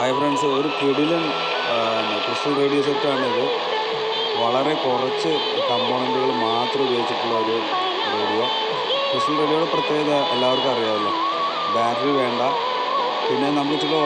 Hi friends ഒരു കിടിലും crystal radio സെറ്റാണിത് വളരെ കുറച്ച് കമ്പോണന്റുകൾ മാത്രം ഉപയോഗിച്ചിട്ടുള്ള ഒരു റേഡിയോ. ക്രിസ്റ്റൽ റേഡിയോയുടെ പ്രത്യേകത എല്ലാവർക്കും അറിയാമല്ലോ. ബാറ്ററി വേണ്ട. പിന്നെ നമുക്ക് ചില